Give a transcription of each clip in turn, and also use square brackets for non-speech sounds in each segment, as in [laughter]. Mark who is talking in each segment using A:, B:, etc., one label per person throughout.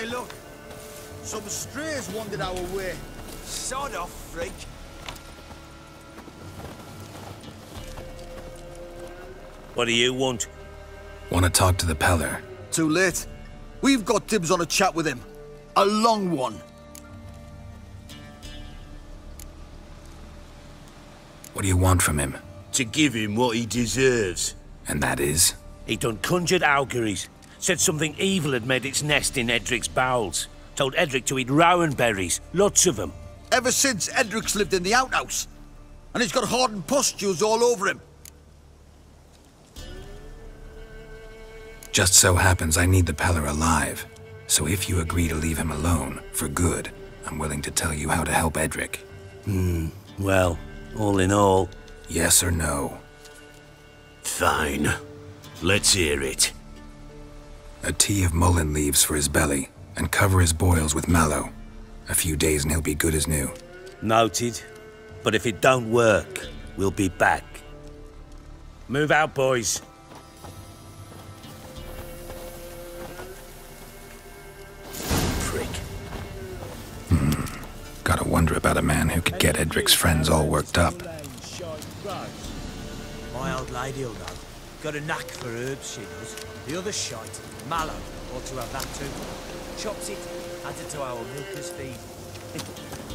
A: Hey, look. Some strays wandered our way.
B: Sod off, freak.
C: What do you want?
D: Want to talk to the Peller?
A: Too late. We've got dibs on a chat with him. A long one.
D: What do you want from him?
C: To give him what he deserves.
D: And that is?
C: He done conjured auguries. Said something evil had made its nest in Edric's bowels. Told Edric to eat rowan berries. Lots of them.
A: Ever since Edric's lived in the outhouse. And he's got hardened pustules all over him.
D: Just so happens I need the Peller alive. So if you agree to leave him alone, for good, I'm willing to tell you how to help Edric.
C: Hmm, well, all in all...
D: Yes or no?
C: Fine. Let's hear it.
D: A tea of mullein leaves for his belly, and cover his boils with mallow. A few days and he'll be good as new.
C: Noted. But if it don't work, we'll be back. Move out, boys. Prick.
D: Hmm. Gotta wonder about a man who could get Edric's friends all worked up.
B: My old lady'll know. Got a knack for herbs, she does. The other shite, mallow, ought to have that too. Chops it, adds it to our milker's feed. [laughs]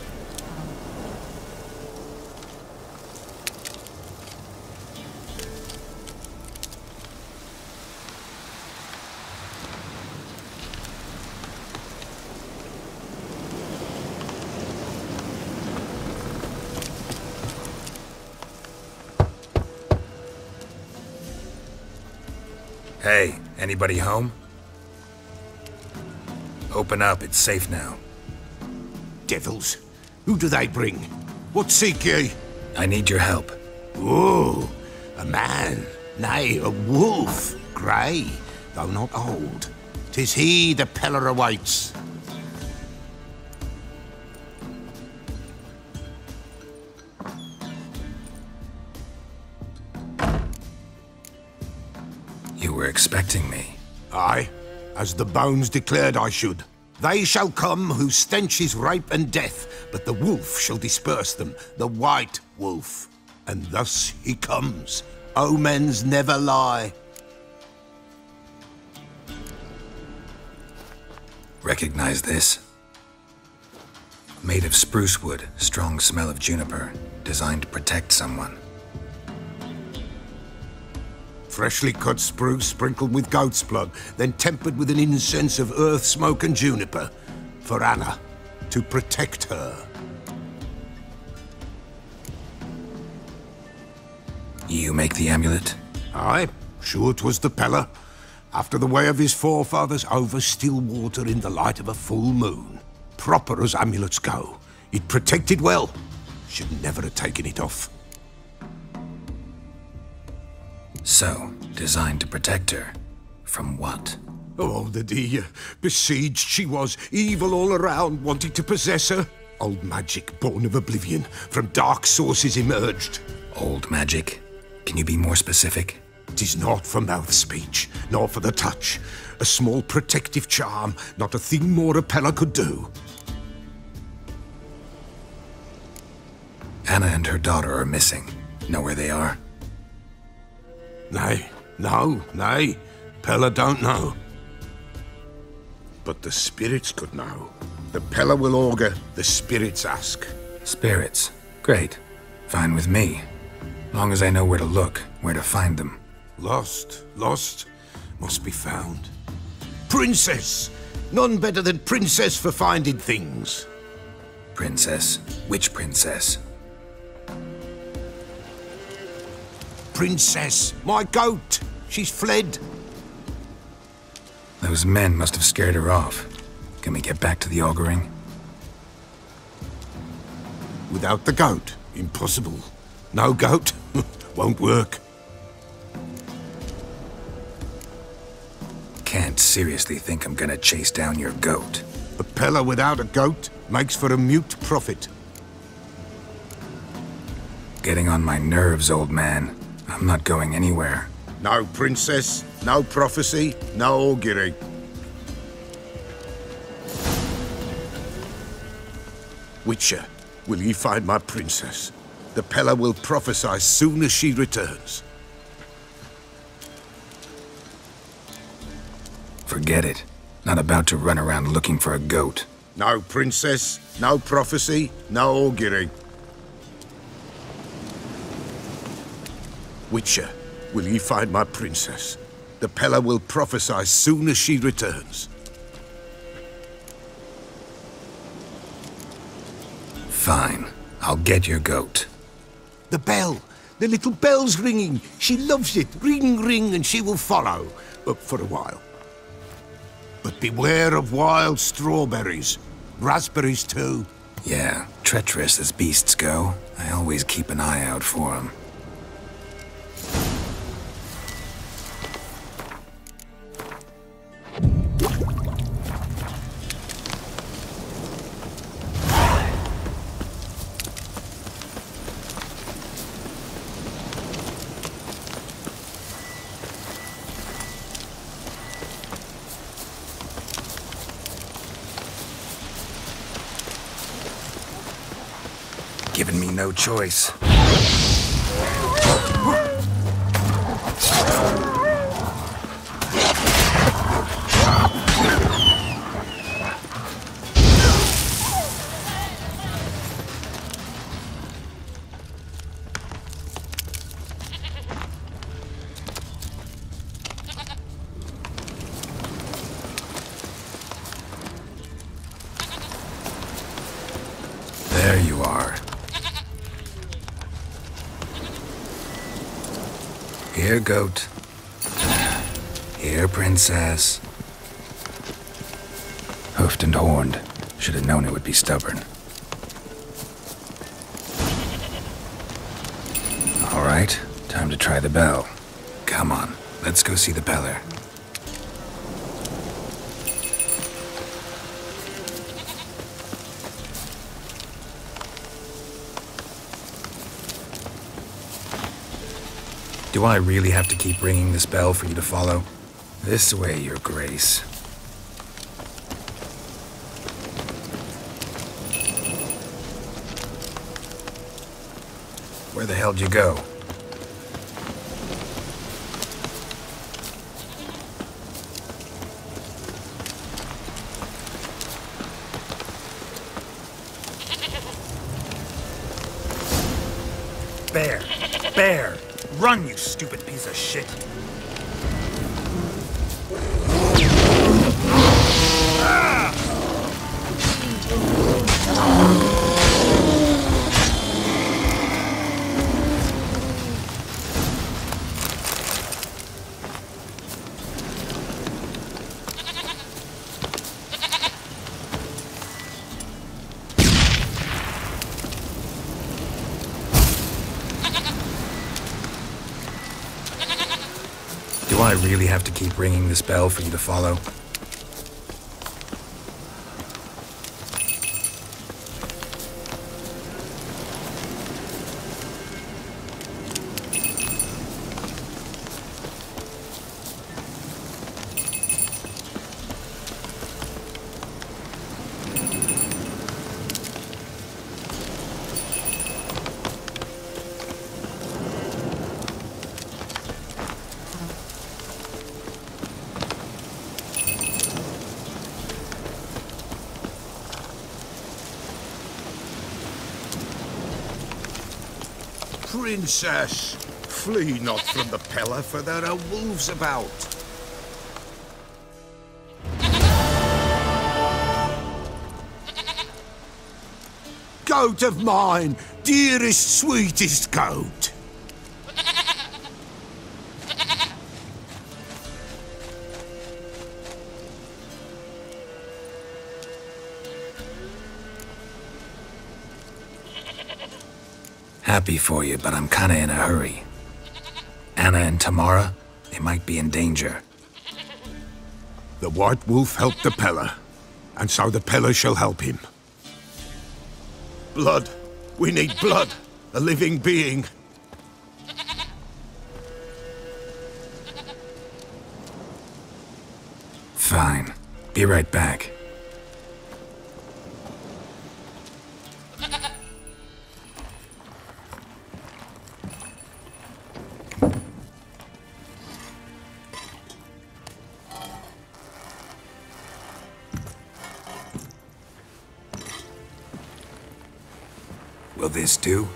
D: Hey, anybody home? Open up, it's safe now.
E: Devils. Who do they bring? What seek ye?
D: I need your help.
E: Oh, a man. Nay, a wolf. Grey, though not old. Tis he the Peller awaits.
D: You were expecting me.
E: Aye, as the bones declared I should. They shall come whose stench is rape and death, but the wolf shall disperse them, the white wolf. And thus he comes. Omens never lie.
D: Recognize this? Made of spruce wood, strong smell of juniper, designed to protect someone.
E: Freshly cut spruce sprinkled with goat's blood, then tempered with an incense of earth, smoke, and juniper. For Anna, to protect her.
D: You make the amulet?
E: Aye, sure 'twas the Peller. After the way of his forefathers over still water in the light of a full moon. Proper as amulets go. It protected well. Should never have taken it off.
D: So, designed to protect her. From what?
E: Oh, the dear. Uh, besieged she was, evil all around, wanting to possess her. Old magic born of oblivion, from dark sources emerged.
D: Old magic? Can you be more specific?
E: Tis not for mouth speech, nor for the touch. A small protective charm, not a thing more a Peller could do.
D: Anna and her daughter are missing. Know where they are?
E: Nay, no, nay. Peller don't know. But the spirits could know. The Peller will augur, the spirits ask.
D: Spirits. Great. Fine with me. Long as I know where to look, where to find them.
E: Lost, lost, must be found. Princess! None better than Princess for finding things.
D: Princess? Which princess?
E: Princess, my goat! She's fled.
D: Those men must have scared her off. Can we get back to the auguring?
E: Without the goat, impossible. No goat, [laughs] won't work.
D: Can't seriously think I'm gonna chase down your goat.
E: A Peller without a goat makes for a mute prophet.
D: Getting on my nerves, old man. I'm not going anywhere.
E: No princess, no prophecy, no augury. Witcher, will ye find my princess? The Peller will prophesy soon as she returns.
D: Forget it. Not about to run around looking for a goat.
E: No princess, no prophecy, no augury. Witcher, will ye find my princess? The Peller will prophesy soon as she returns.
D: Fine. I'll get your goat.
E: The bell! The little bell's ringing! She loves it! Ring, ring, and she will follow. Up for a while. But beware of wild strawberries. Raspberries, too.
D: Yeah, treacherous as beasts go. I always keep an eye out for them. Giving me no choice. Here, goat. Here, princess. Hoofed and horned. Should have known it would be stubborn. All right, time to try the bell. Come on, let's go see the Peller. Do I really have to keep ringing this bell for you to follow? This way, your grace. Where the hell'd you go?
F: Stupid piece of shit!
D: I really have to keep ringing this bell for you to follow?
E: Princess, flee not from the Peller, for there are wolves about. Goat of mine, dearest, sweetest goat.
D: Happy for you, but I'm kinda in a hurry. Anna and Tamara, they might be in danger.
E: The White Wolf helped the Peller, and so the Peller shall help him. Blood. We need blood. A living being.
D: Fine. Be right back. This do?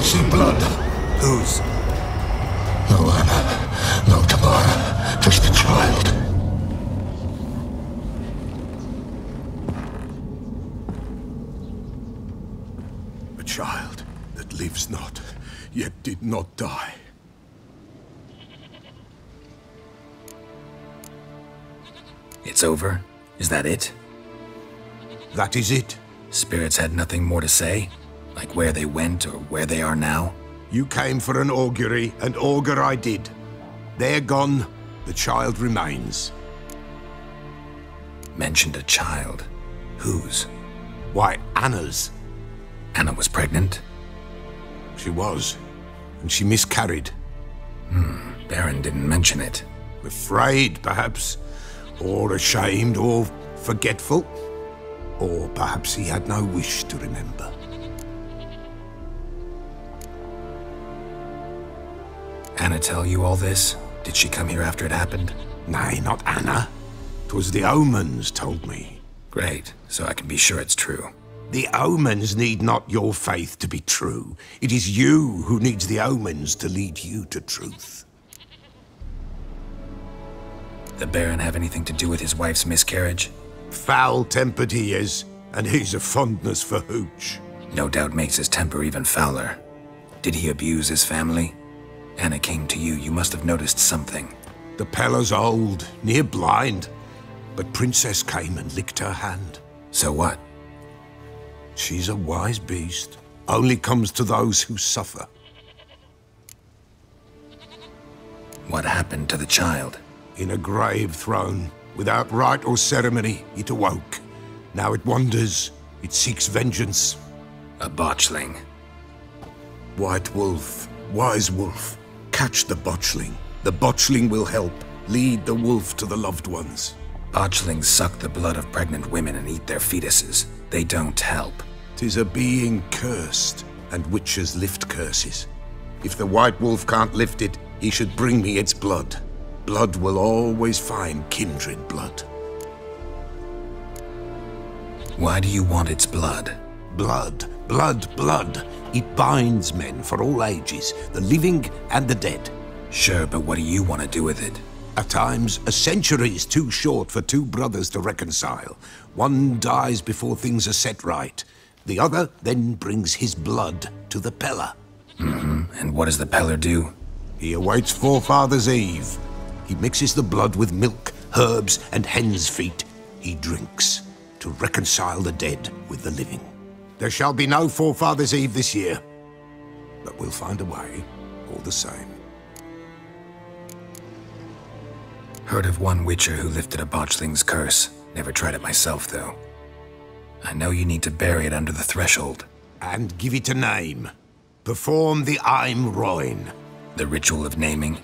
E: I see blood.
D: Whose?
E: No Anna. No Tamara. Just a child. A child that lives not, yet did not die.
D: It's over? Is that it?
E: That is it.
D: Spirits had nothing more to say? Like where they went or where they are now?
E: You came for an augury, and augur I did. They're gone. The child remains.
D: Mentioned a child. Whose?
E: Why, Anna's.
D: Anna was pregnant?
E: She was. And she miscarried.
D: Hmm, Baron didn't mention it.
E: Afraid, perhaps. Or ashamed, or forgetful. Or perhaps he had no wish to remember.
D: Anna tell you all this? Did she come here after it happened?
E: Nay, not Anna. 'Twas the omens told me.
D: Great, so I can be sure it's true.
E: The omens need not your faith to be true. It is you who needs the omens to lead you to truth.
D: The Baron have anything to do with his wife's miscarriage?
E: Foul-tempered he is, and he's a fondness for hooch.
D: No doubt makes his temper even fouler. Did he abuse his family? Anna came to you, you must have noticed something.
E: The Peller's old, near blind, but Princess came and licked her hand.
D: So what?
E: She's a wise beast. Only comes to those who suffer.
D: What happened to the child?
E: In a grave thrown, without rite or ceremony, it awoke. Now it wanders. It seeks vengeance.
D: A botchling.
E: White Wolf, Wise Wolf, catch the botchling. The botchling will help. Lead the wolf to the loved ones.
D: Botchlings suck the blood of pregnant women and eat their fetuses. They don't help.
E: Tis a being cursed, and witches lift curses. If the White Wolf can't lift it, he should bring me its blood. Blood will always find kindred blood.
D: Why do you want its blood?
E: Blood, blood, blood. It binds men for all ages, the living and the dead.
D: Sure, but what do you want to do with it?
E: At times, a century is too short for two brothers to reconcile. One dies before things are set right. The other then brings his blood to the Peller. Mm-hmm.
D: And what does the Peller do?
E: He awaits Forefather's Eve. He mixes the blood with milk, herbs, and hen's feet. He drinks to reconcile the dead with the living. There shall be no Forefather's Eve this year. But we'll find a way, all the same.
D: Heard of one witcher who lifted a botchling's curse. Never tried it myself, though. I know you need to bury it under the threshold.
E: And give it a name. Perform the Aim Roin.
D: The ritual of naming.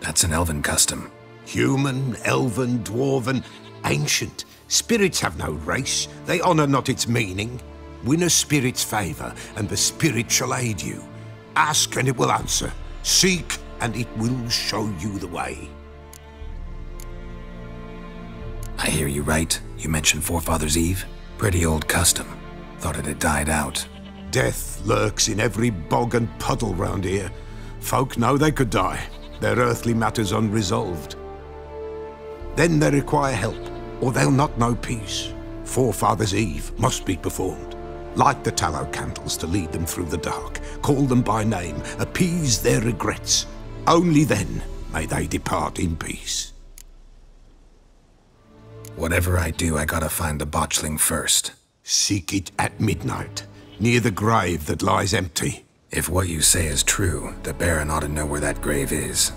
D: That's an elven custom.
E: Human, elven, dwarven, ancient. Spirits have no race. They honor not its meaning. Win a spirit's favor, and the spirit shall aid you. Ask, and it will answer. Seek, and it will show you the way.
D: I hear you right. You mentioned Forefather's Eve? Pretty old custom. Thought it had died out.
E: Death lurks in every bog and puddle round here. Folk know they could die, their earthly matters unresolved. Then they require help, or they'll not know peace. Forefather's Eve must be performed. Light the tallow candles to lead them through the dark. Call them by name, appease their regrets. Only then may they depart in peace.
D: Whatever I do, I gotta find the botchling first.
E: Seek it at midnight, near the grave that lies empty.
D: If what you say is true, the Baron ought to know where that grave is.